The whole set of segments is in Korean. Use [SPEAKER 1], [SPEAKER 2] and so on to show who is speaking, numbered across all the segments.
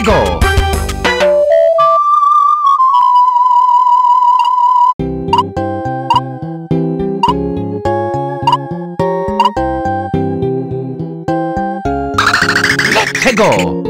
[SPEAKER 1] 최고. 최고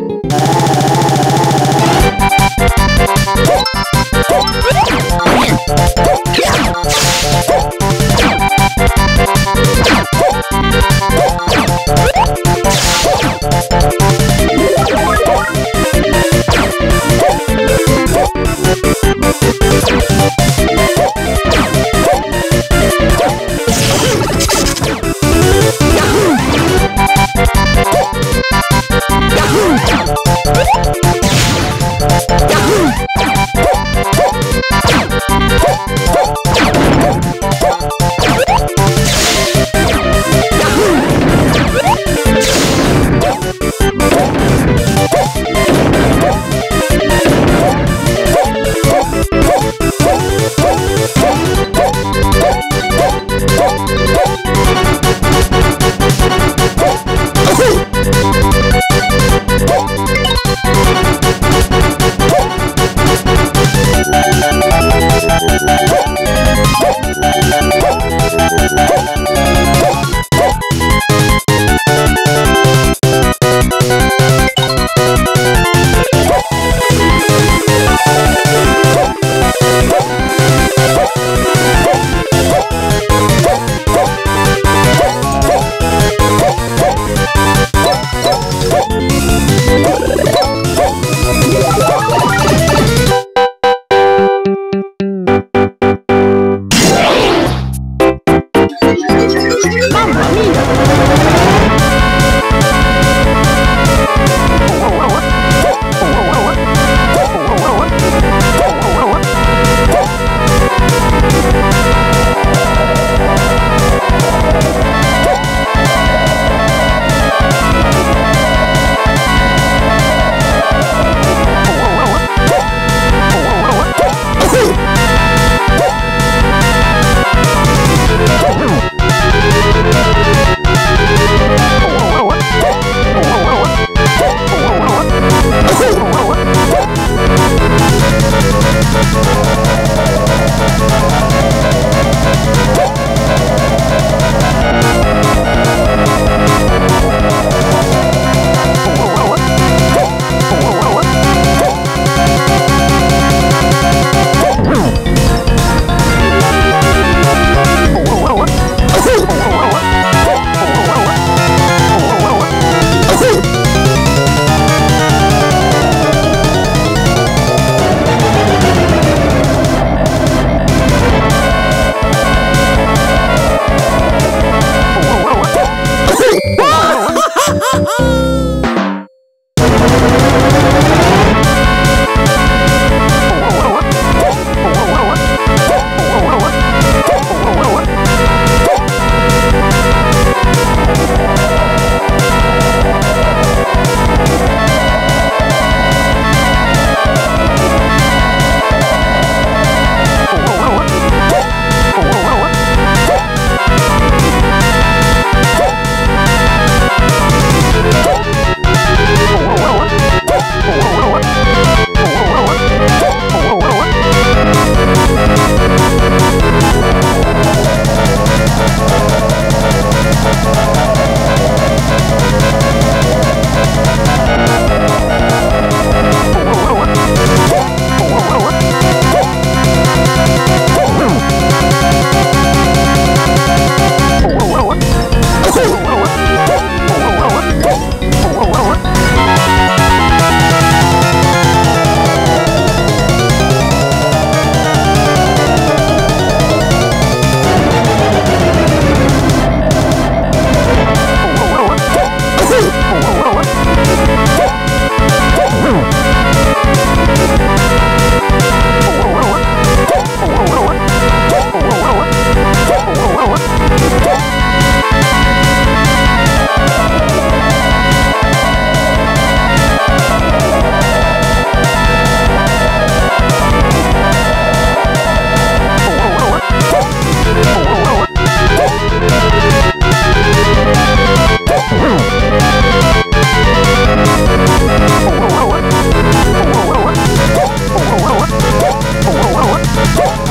[SPEAKER 2] Let's go!